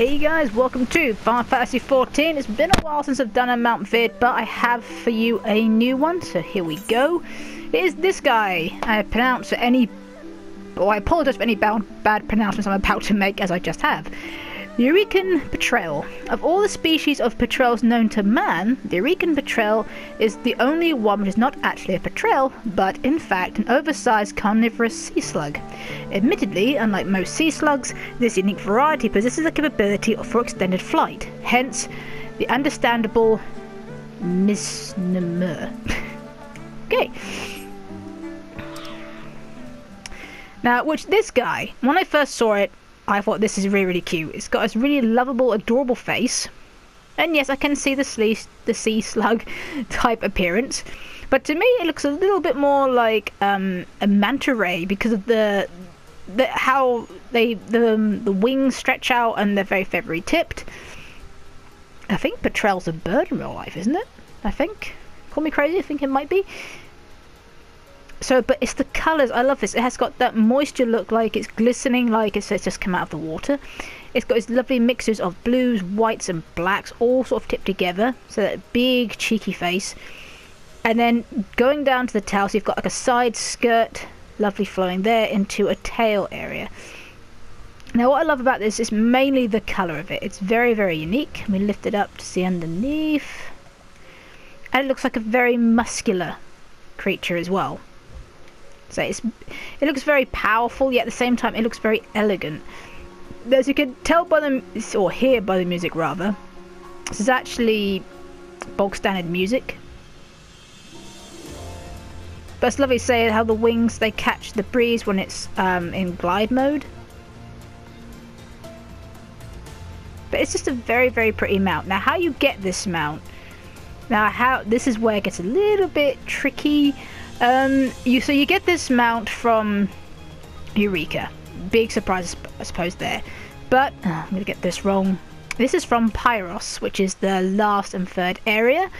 Hey guys, welcome to Final Fantasy 14. It's been a while since I've done a Mount vid, but I have for you a new one, so here we go. It is this guy. I pronounce any... Oh, I apologize for any bad, bad pronouncements I'm about to make, as I just have. The Eurekan petrel. Of all the species of petrels known to man, the Eurekan petrel is the only one which is not actually a petrel, but in fact an oversized carnivorous sea slug. Admittedly, unlike most sea slugs, this unique variety possesses the capability for extended flight, hence the understandable misnomer. okay. Now, which this guy, when I first saw it, I thought this is really, really cute. It's got this really lovable, adorable face. And yes, I can see the, slee- the sea slug type appearance. But to me, it looks a little bit more like um, a manta ray because of the, the how they the um, the wings stretch out and they're very feathery tipped. I think Petrel's a bird in real life, isn't it? I think. Call me crazy. I think it might be. So, but it's the colours. I love this. It has got that moisture look like it's glistening like it's just come out of the water. It's got these lovely mixes of blues, whites and blacks all sort of tipped together. So that big cheeky face. And then going down to the tail, so you've got like a side skirt, lovely flowing there into a tail area. Now what I love about this is mainly the colour of it. It's very, very unique. We lift it up to see underneath. And it looks like a very muscular creature as well. So it's, it looks very powerful, yet at the same time it looks very elegant. As you can tell by the, or hear by the music rather, this is actually bog standard music. But it's lovely to say how the wings, they catch the breeze when it's um, in glide mode. But it's just a very, very pretty mount. Now, how you get this mount? Now, how this is where it gets a little bit tricky. Um, you so you get this mount from Eureka. Big surprise, I suppose there. But oh, I'm gonna get this wrong. This is from Pyros, which is the last and third area.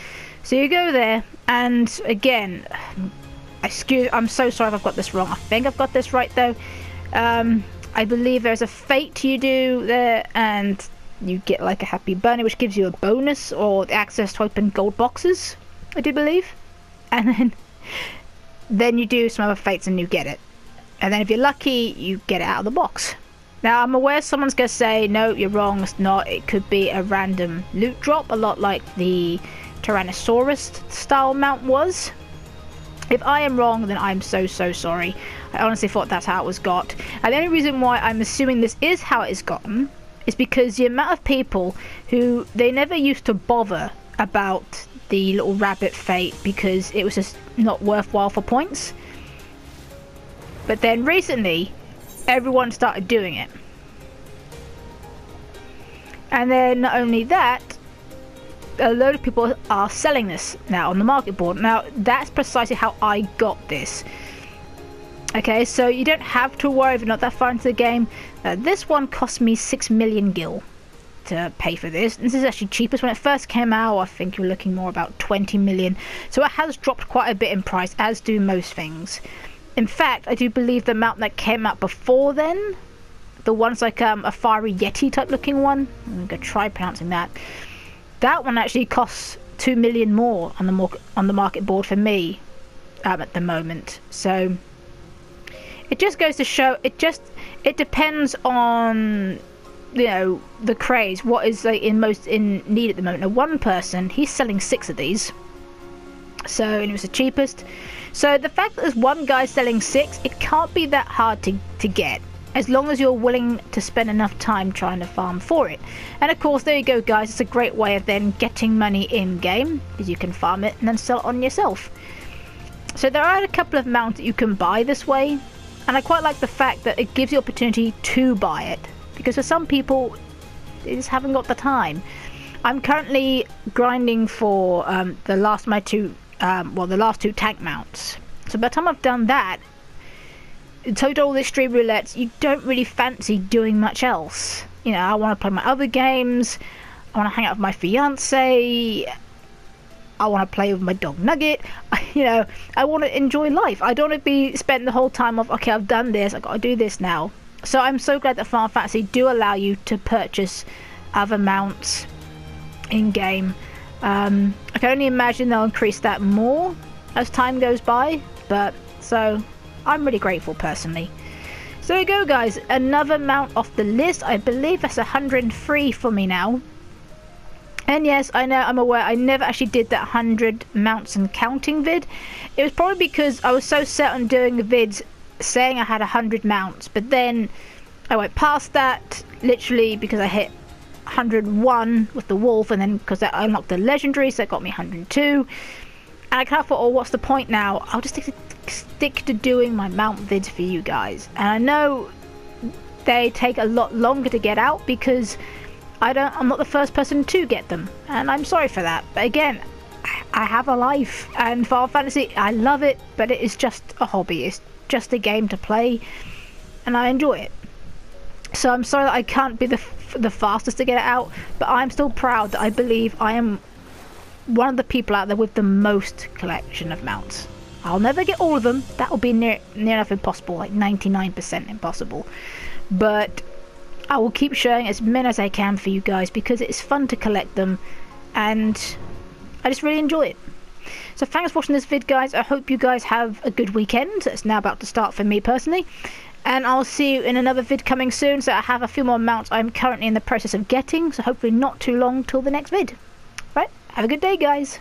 So you go there, and again, excuse, I'm so sorry if I've got this wrong. I think I've got this right though. Um, I believe there's a fate you do there, and you get like a happy bunny, which gives you a bonus or access to open gold boxes. I do believe, and then then you do some other fates and you get it. And then if you're lucky, you get it out of the box. Now, I'm aware someone's going to say, no, you're wrong, it's not. It could be a random loot drop, a lot like the Tyrannosaurus style mount was. If I am wrong, then I'm so, so sorry. I honestly thought that's how it was got. And the only reason why I'm assuming this is how it is gotten is because the amount of people who they never used to bother about the little rabbit fate because it was just not worthwhile for points. But then recently, everyone started doing it. And then not only that, a load of people are selling this now on the market board. Now, that's precisely how I got this. Okay, so you don't have to worry if you're not that far into the game. Uh, this one cost me 6 million gil to pay for this. This is actually cheapest. When it first came out, I think you were looking more about 20 million. So it has dropped quite a bit in price, as do most things. In fact, I do believe the mount that came out before then, the one's like um, a fiery yeti type looking one. I'm gonna try pronouncing that. That one actually costs two million more on the on the market board for me um, at the moment. So it just goes to show it just it depends on you know the craze what is like in most in need at the moment. Now one person he's selling six of these. So and it was the cheapest. So the fact that there's one guy selling six it can't be that hard to, to get as long as you're willing to spend enough time trying to farm for it. And of course there you go guys. It's a great way of then getting money in game because you can farm it and then sell it on yourself. So there are a couple of mounts that you can buy this way. And I quite like the fact that it gives you opportunity to buy it because for some people they just haven't got the time. I'm currently grinding for um, the last my two, um, well, the last two tank mounts. So by the time I've done that, total all this stream roulette, you don't really fancy doing much else. You know, I want to play my other games. I want to hang out with my fiance. I want to play with my dog Nugget. you know, I want to enjoy life. I don't want to be spent the whole time of okay, I've done this. I've got to do this now. So I'm so glad that Final Fantasy do allow you to purchase other mounts in game. Um, I can only imagine they'll increase that more as time goes by, but so I'm really grateful personally. So there you go guys, another mount off the list. I believe that's 103 for me now. And yes, I know, I'm aware, I never actually did that 100 mounts and counting vid. It was probably because I was so set on doing vids saying I had 100 mounts, but then I went past that, literally because I hit 101 with the wolf, and then because that unlocked the legendary, so it got me 102. And I kind of thought, oh, what's the point now? I'll just stick to, stick to doing my mount vids for you guys. And I know they take a lot longer to get out because I don't. I'm not the first person to get them, and I'm sorry for that. But again, I have a life, and Final Fantasy, I love it, but it is just a hobby. It's just a game to play, and I enjoy it. So I'm sorry that I can't be the the fastest to get it out, but I'm still proud that I believe I am one of the people out there with the most collection of mounts. I'll never get all of them. That will be near near enough impossible, like 99% impossible. But I will keep showing as many as I can for you guys because it's fun to collect them and I just really enjoy it. So thanks for watching this vid guys. I hope you guys have a good weekend. It's now about to start for me personally. And I'll see you in another vid coming soon. So I have a few more mounts I'm currently in the process of getting. So hopefully not too long till the next vid. Right, have a good day guys.